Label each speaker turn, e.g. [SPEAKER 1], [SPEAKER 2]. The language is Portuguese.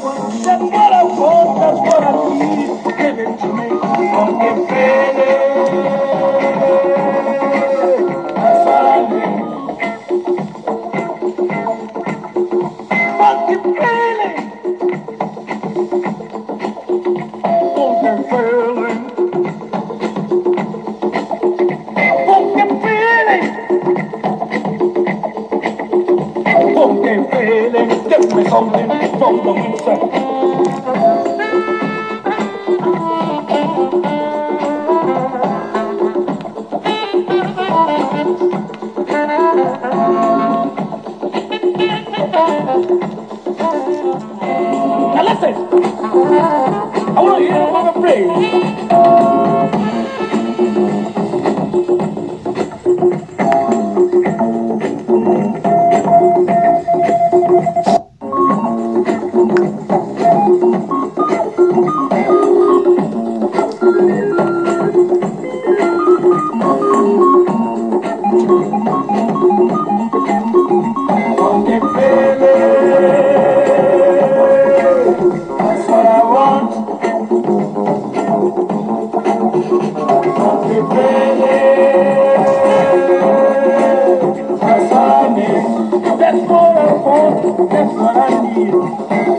[SPEAKER 1] That's what I want, that's what I need. Give it feeling. Give me something from the inside. Now listen. I want to hear the fucking phrase. That's what I want, that's what I need.